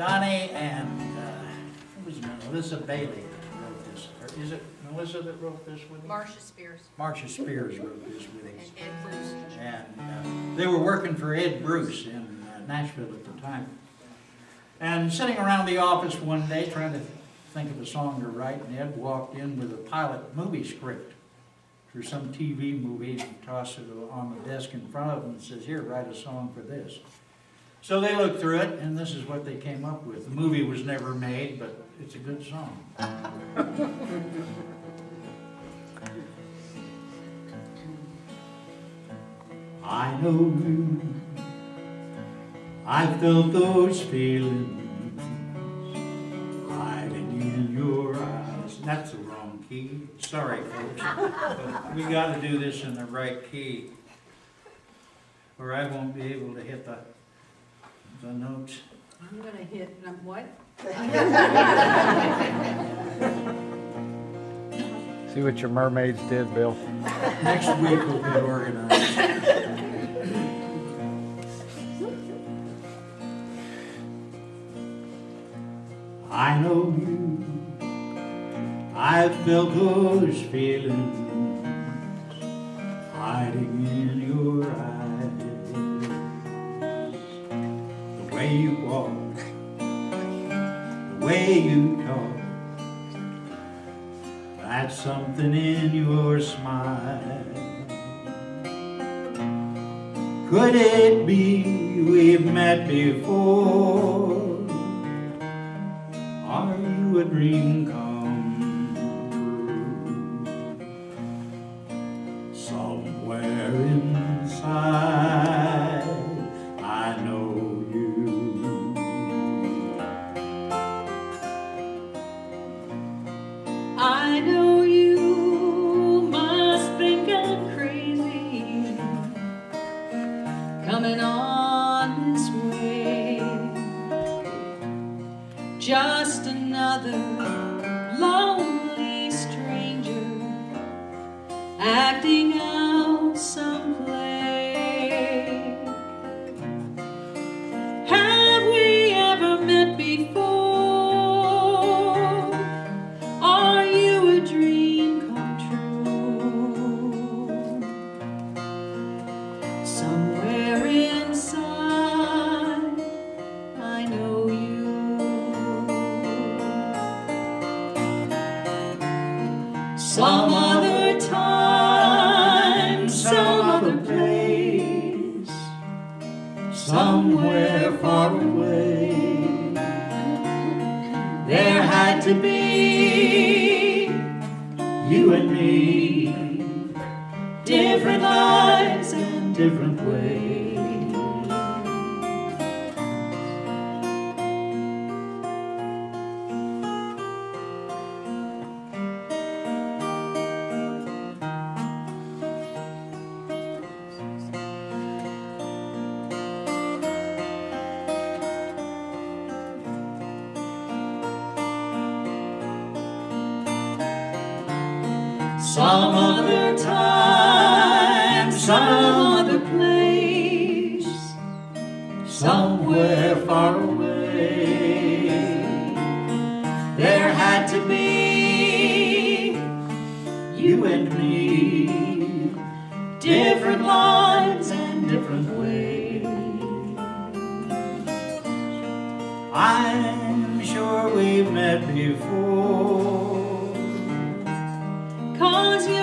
Donnie and, uh, who was it, Melissa Bailey wrote this. Or is it Melissa that wrote this with him? Marcia Spears Marcia Spears wrote this with him. and Ed Bruce. And uh, they were working for Ed Bruce in uh, Nashville at the time. And sitting around the office one day trying to think of a song to write, and Ed walked in with a pilot movie script for some TV movie and tossed it on the desk in front of him and says, here, write a song for this. So they looked through it, and this is what they came up with. The movie was never made, but it's a good song. I know you. I felt those feelings hiding in your eyes. That's the wrong key. Sorry, folks. We got to do this in the right key, or I won't be able to hit the the notes. I'm gonna hit, um, what? See what your mermaids did, Bill? Next week we'll get organized. I know you. I've felt those feelings hiding in your eyes. Way you walk, the way you talk. That's something in your smile. Could it be we've met before? Are you a dream come Just another lonely stranger acting out some Some other time, some other place, somewhere far away. There had to be you and me, Some other time, some other place, somewhere far away. There had to be you and me, different lives and different ways. I'm sure we've met before. 靠近。